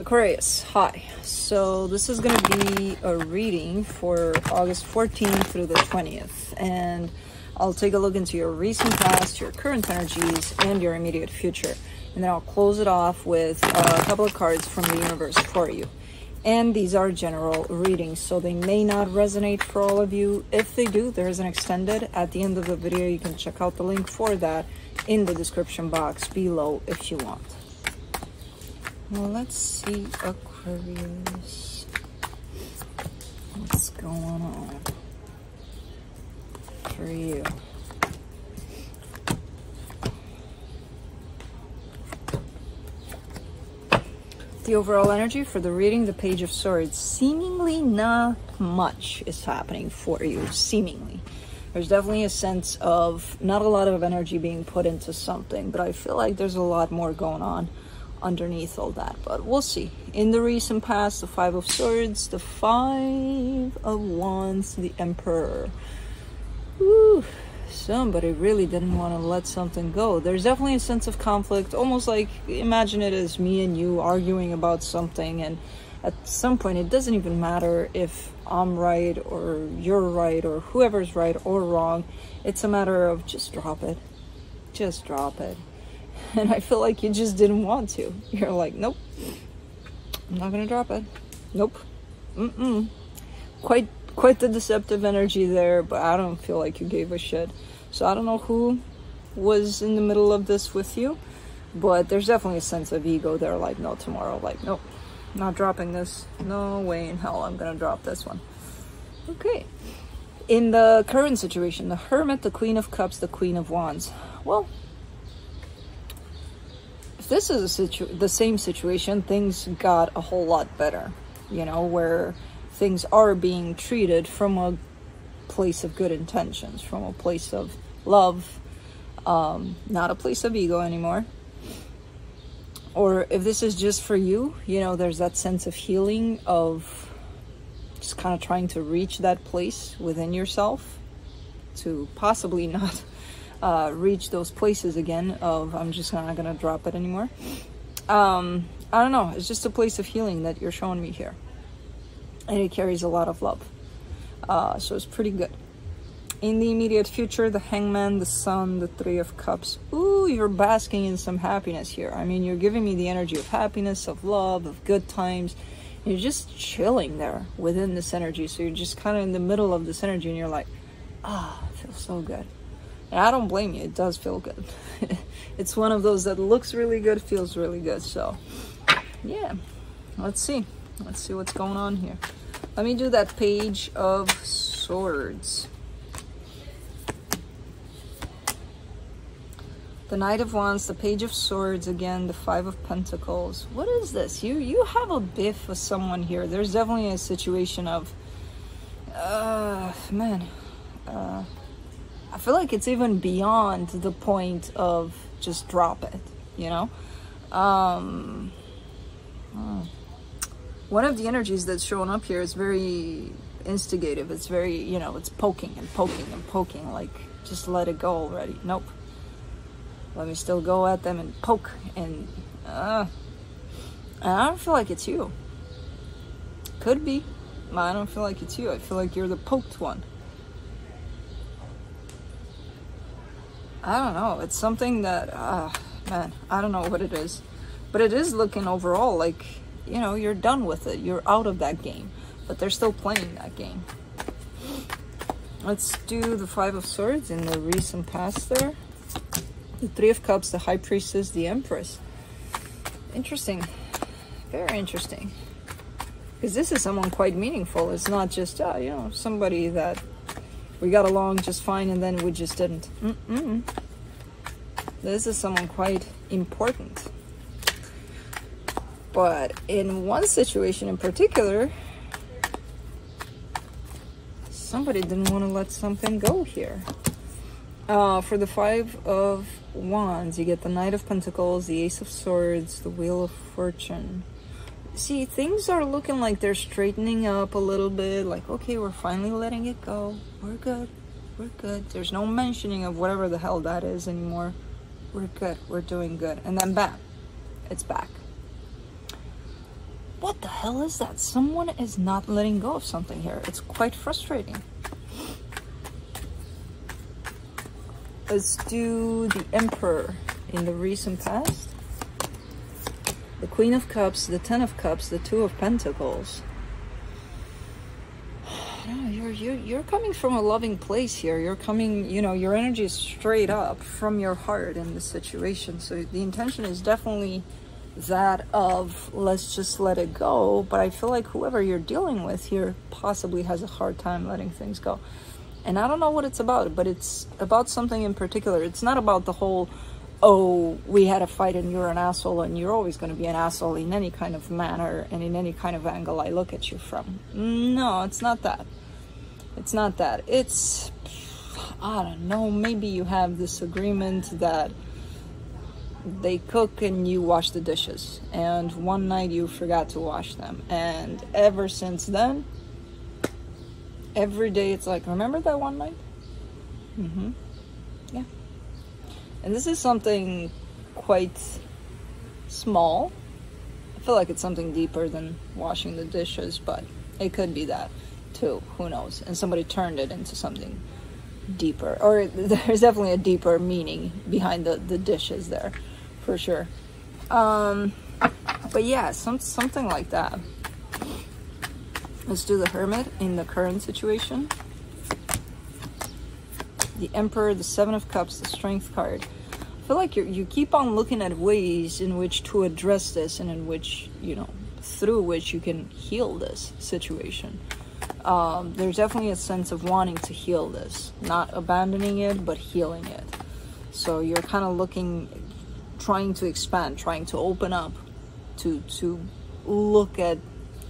Aquarius, hi. So this is going to be a reading for August 14th through the 20th. And I'll take a look into your recent past, your current energies, and your immediate future. And then I'll close it off with a couple of cards from the universe for you. And these are general readings, so they may not resonate for all of you. If they do, there is an extended at the end of the video. You can check out the link for that in the description box below if you want. Well, let's see, Aquarius. What's going on for you? The overall energy for the reading, the Page of Swords. Seemingly not much is happening for you, seemingly. There's definitely a sense of not a lot of energy being put into something, but I feel like there's a lot more going on underneath all that, but we'll see. In the recent past, the Five of Swords, the Five of Wands, the Emperor. Somebody really didn't want to let something go. There's definitely a sense of conflict, almost like imagine it as me and you arguing about something, and at some point, it doesn't even matter if I'm right or you're right or whoever's right or wrong. It's a matter of just drop it. Just drop it and I feel like you just didn't want to. You're like, nope, I'm not gonna drop it. Nope. Mm-mm. Quite, quite the deceptive energy there, but I don't feel like you gave a shit. So I don't know who was in the middle of this with you, but there's definitely a sense of ego there. Like, no, tomorrow, like, nope, not dropping this. No way in hell I'm gonna drop this one. Okay. In the current situation, the Hermit, the Queen of Cups, the Queen of Wands. Well, this is situ the same situation, things got a whole lot better, you know, where things are being treated from a place of good intentions, from a place of love, um, not a place of ego anymore. Or if this is just for you, you know, there's that sense of healing, of just kind of trying to reach that place within yourself to possibly not uh, reach those places again of I'm just not gonna drop it anymore. Um, I don't know. It's just a place of healing that you're showing me here, and it carries a lot of love. Uh, so it's pretty good. In the immediate future, the Hangman, the Sun, the Three of Cups. Ooh, you're basking in some happiness here. I mean, you're giving me the energy of happiness, of love, of good times. You're just chilling there within this energy. So you're just kind of in the middle of this energy, and you're like, ah, oh, feels so good. I don't blame you. It does feel good. it's one of those that looks really good, feels really good. So, yeah. Let's see. Let's see what's going on here. Let me do that page of swords. The Knight of Wands, the Page of Swords, again, the Five of Pentacles. What is this? You you have a biff with someone here. There's definitely a situation of, uh, man, uh, I feel like it's even beyond the point of just drop it, you know? Um, hmm. One of the energies that's showing up here is very instigative. It's very, you know, it's poking and poking and poking, like, just let it go already. Nope. Let me still go at them and poke and, uh, and I don't feel like it's you. Could be. I don't feel like it's you. I feel like you're the poked one. I don't know. It's something that, uh, man, I don't know what it is. But it is looking overall like, you know, you're done with it. You're out of that game. But they're still playing that game. Let's do the Five of Swords in the recent past there. The Three of Cups, the High Priestess, the Empress. Interesting. Very interesting. Because this is someone quite meaningful. It's not just, uh, you know, somebody that we got along just fine and then we just didn't. Mm -mm. This is someone quite important. But in one situation in particular, somebody didn't want to let something go here. Uh, for the Five of Wands, you get the Knight of Pentacles, the Ace of Swords, the Wheel of Fortune. See things are looking like they're straightening up a little bit like okay we're finally letting it go. We're good. We're good. There's no mentioning of whatever the hell that is anymore we're good we're doing good and then bam it's back What the hell is that? Someone is not letting go of something here. It's quite frustrating. Let's do the Emperor in the recent past. The Queen of Cups, the Ten of Cups, the Two of Pentacles. you're, you're, you're coming from a loving place here. You're coming, you know, your energy is straight up from your heart in this situation. So the intention is definitely that of let's just let it go. But I feel like whoever you're dealing with here possibly has a hard time letting things go. And I don't know what it's about, but it's about something in particular. It's not about the whole, oh, we had a fight and you're an asshole and you're always going to be an asshole in any kind of manner and in any kind of angle I look at you from. No, it's not that. It's not that. It's, I don't know, maybe you have this agreement that they cook and you wash the dishes. And one night you forgot to wash them. And ever since then, every day it's like, remember that one night? Mm-hmm. Yeah. And this is something quite small. I feel like it's something deeper than washing the dishes, but it could be that too. Who knows? And somebody turned it into something deeper. Or there's definitely a deeper meaning behind the, the dishes there for sure. Um, but yeah, some something like that. Let's do the Hermit in the current situation. The Emperor, the Seven of Cups, the Strength card. I feel like you you keep on looking at ways in which to address this and in which, you know, through which you can heal this situation. Um, there's definitely a sense of wanting to heal this, not abandoning it, but healing it. So you're kind of looking trying to expand, trying to open up, to to look at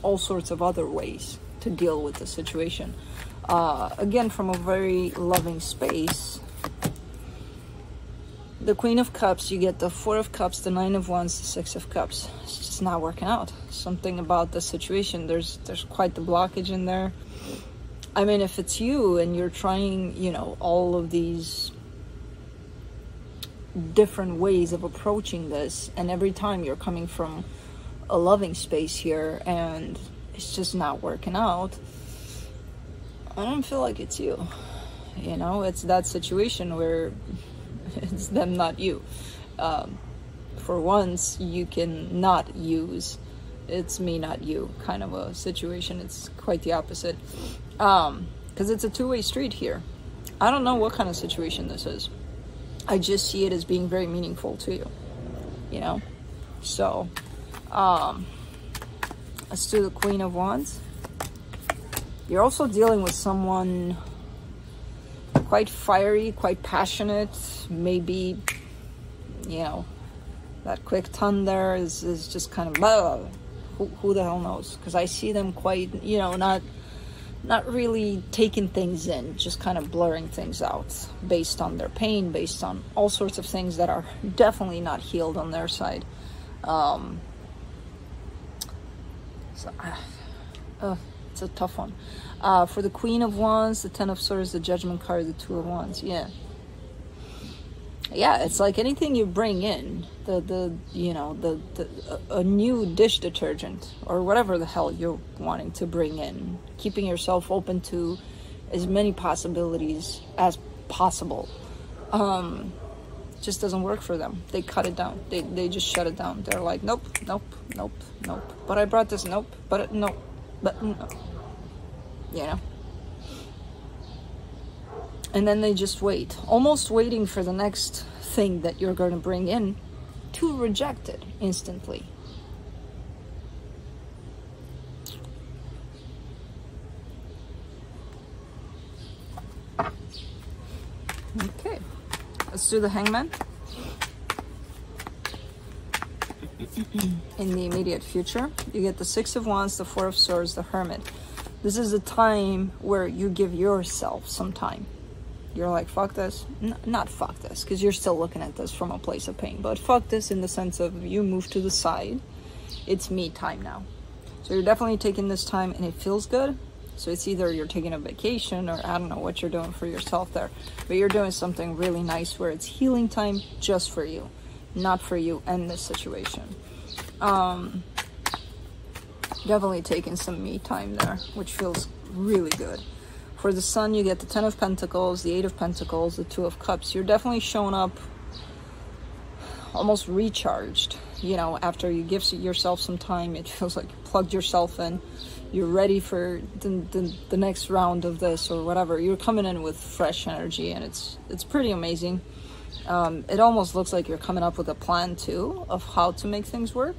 all sorts of other ways to deal with the situation. Uh, again, from a very loving space. The Queen of Cups, you get the Four of Cups, the Nine of Wands, the Six of Cups. It's just not working out. Something about the situation. There's there's quite the blockage in there. I mean, if it's you and you're trying, you know, all of these different ways of approaching this and every time you're coming from a loving space here and it's just not working out i don't feel like it's you you know it's that situation where it's them not you um, for once you can not use it's me not you kind of a situation it's quite the opposite um because it's a two-way street here i don't know what kind of situation this is I just see it as being very meaningful to you, you know? So, um, let's do the Queen of Wands. You're also dealing with someone quite fiery, quite passionate, maybe, you know, that quick there is, is just kind of, blah, who, who the hell knows? Because I see them quite, you know, not not really taking things in, just kind of blurring things out based on their pain, based on all sorts of things that are definitely not healed on their side. Um, so, uh, uh, it's a tough one. Uh, for the Queen of Wands, the Ten of Swords, the Judgment card, the Two of Wands. Yeah. Yeah it's like anything you bring in the the you know the, the a new dish detergent or whatever the hell you're wanting to bring in keeping yourself open to as many possibilities as possible. Um just doesn't work for them. They cut it down. They, they just shut it down. They're like nope nope nope nope. But i brought this nope but nope but no you know and then they just wait, almost waiting for the next thing that you're going to bring in to reject it instantly. Okay, let's do the hangman. In the immediate future, you get the Six of Wands, the Four of Swords, the Hermit. This is a time where you give yourself some time you're like, fuck this. N not fuck this, because you're still looking at this from a place of pain, but fuck this in the sense of you move to the side. It's me time now. So you're definitely taking this time and it feels good. So it's either you're taking a vacation or I don't know what you're doing for yourself there, but you're doing something really nice where it's healing time just for you, not for you and this situation. Um, definitely taking some me time there, which feels really good. For the sun, you get the Ten of Pentacles, the Eight of Pentacles, the Two of Cups. You're definitely showing up almost recharged. You know, after you give yourself some time, it feels like you plugged yourself in. You're ready for the, the, the next round of this or whatever. You're coming in with fresh energy, and it's it's pretty amazing. Um, it almost looks like you're coming up with a plan too of how to make things work.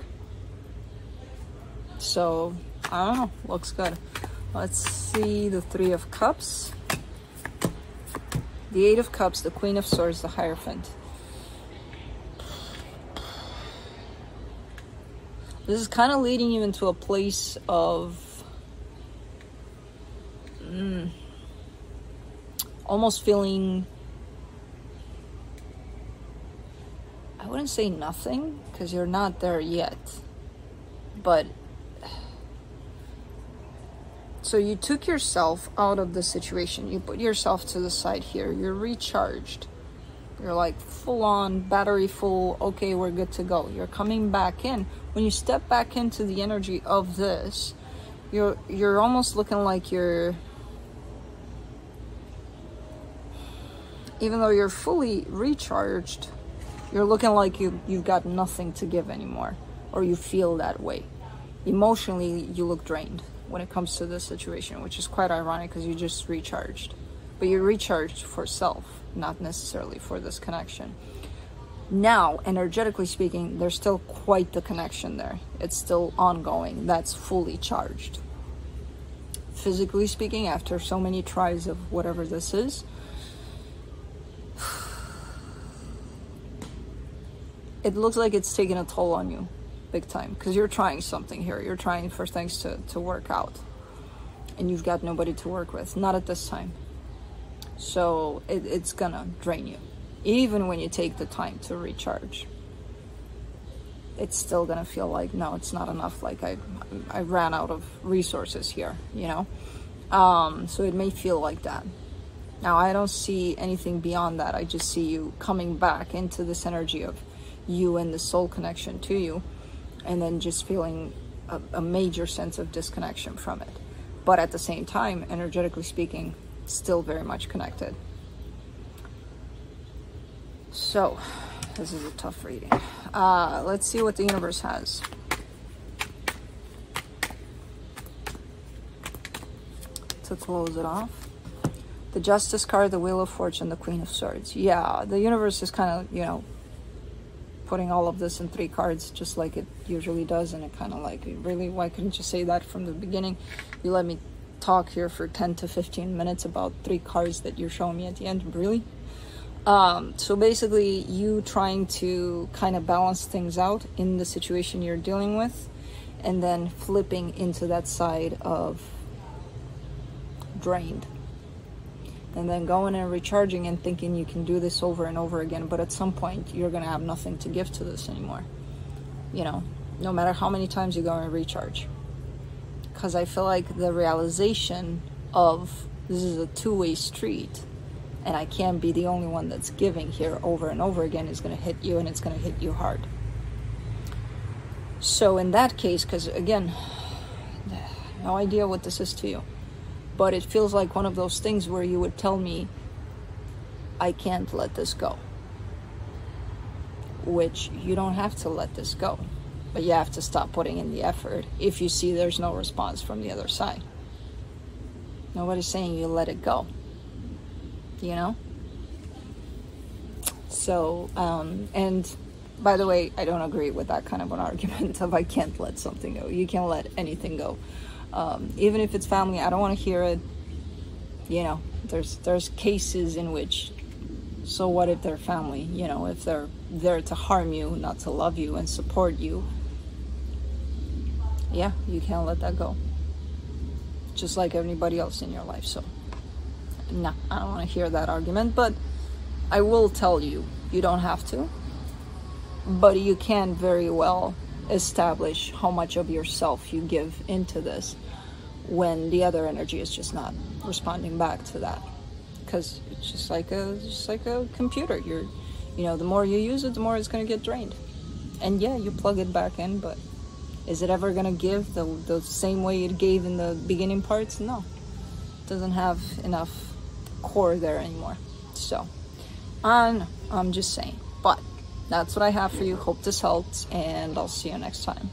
So I don't know, looks good. Let's see the Three of Cups, the Eight of Cups, the Queen of Swords, the Hierophant. This is kind of leading you into a place of mm, almost feeling. I wouldn't say nothing because you're not there yet, but so you took yourself out of the situation. You put yourself to the side here. You're recharged. You're like full on, battery full. Okay, we're good to go. You're coming back in. When you step back into the energy of this, you're you're almost looking like you're even though you're fully recharged, you're looking like you you've got nothing to give anymore or you feel that way. Emotionally, you look drained when it comes to this situation, which is quite ironic because you just recharged. But you recharged for self, not necessarily for this connection. Now, energetically speaking, there's still quite the connection there. It's still ongoing. That's fully charged. Physically speaking, after so many tries of whatever this is, it looks like it's taking a toll on you big time because you're trying something here. You're trying for things to, to work out and you've got nobody to work with. Not at this time. So it, it's gonna drain you. Even when you take the time to recharge, it's still gonna feel like, no, it's not enough. Like I, I ran out of resources here, you know? Um, so it may feel like that. Now, I don't see anything beyond that. I just see you coming back into this energy of you and the soul connection to you and then just feeling a, a major sense of disconnection from it. But at the same time, energetically speaking, still very much connected. So, this is a tough reading. Uh, let's see what the universe has. To close it off. The Justice card, the Wheel of Fortune, the Queen of Swords. Yeah, the universe is kind of, you know, putting all of this in three cards just like it usually does and it kind of like really why couldn't you say that from the beginning? You let me talk here for 10 to 15 minutes about three cards that you're showing me at the end really? Um, so basically you trying to kind of balance things out in the situation you're dealing with and then flipping into that side of drained and then going and recharging and thinking you can do this over and over again but at some point you're going to have nothing to give to this anymore. You know no matter how many times you go and recharge. Because i feel like the realization of this is a two-way street and i can't be the only one that's giving here over and over again is going to hit you and it's going to hit you hard. So in that case because again no idea what this is to you but it feels like one of those things where you would tell me, I can't let this go. Which you don't have to let this go, but you have to stop putting in the effort if you see there's no response from the other side. Nobody's saying you let it go, you know? So, um, and by the way, I don't agree with that kind of an argument of I can't let something go. You can't let anything go um, even if it's family i don't want to hear it. You know there's there's cases in which so what if they're family? You know if they're there to harm you not to love you and support you. Yeah you can't let that go. Just like anybody else in your life so no i don't want to hear that argument but i will tell you you don't have to. But you can very well establish how much of yourself you give into this when the other energy is just not responding back to that because it's just like a just like a computer you're you know the more you use it the more it's going to get drained and yeah you plug it back in but Is it ever gonna give the, the same way it gave in the beginning parts? No. It doesn't have enough core there anymore. So, on, I'm just saying. That's what I have for you. Hope this helped, and I'll see you next time.